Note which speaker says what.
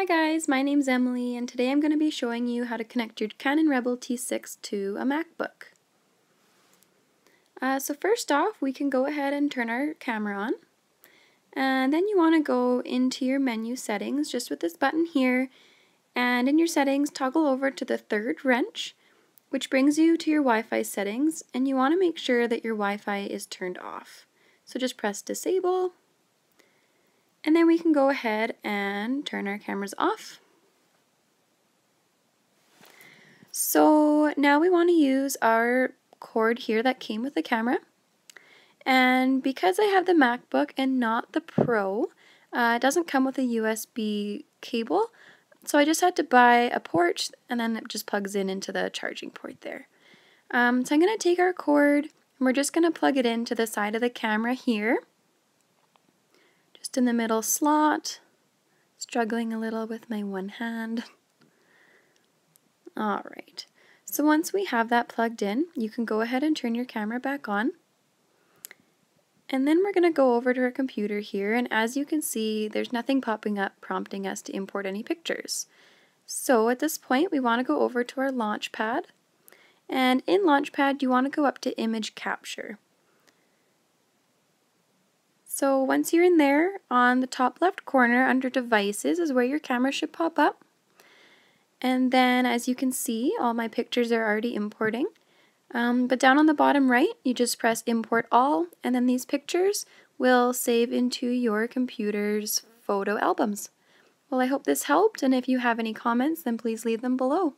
Speaker 1: Hi guys, my name's Emily and today I'm going to be showing you how to connect your Canon Rebel T6 to a MacBook. Uh, so first off, we can go ahead and turn our camera on. And then you want to go into your menu settings just with this button here. And in your settings, toggle over to the third wrench, which brings you to your Wi-Fi settings. And you want to make sure that your Wi-Fi is turned off. So just press disable and then we can go ahead and turn our cameras off. So now we want to use our cord here that came with the camera. And because I have the MacBook and not the Pro, uh, it doesn't come with a USB cable. So I just had to buy a port and then it just plugs in into the charging port there. Um, so I'm going to take our cord and we're just going to plug it into the side of the camera here just in the middle slot. Struggling a little with my one hand. Alright, so once we have that plugged in, you can go ahead and turn your camera back on. And then we're going to go over to our computer here, and as you can see, there's nothing popping up prompting us to import any pictures. So at this point, we want to go over to our Launchpad. And in Launchpad, you want to go up to Image Capture. So once you're in there, on the top left corner under Devices is where your camera should pop up. And then as you can see, all my pictures are already importing. Um, but down on the bottom right, you just press Import All, and then these pictures will save into your computer's photo albums. Well, I hope this helped, and if you have any comments, then please leave them below.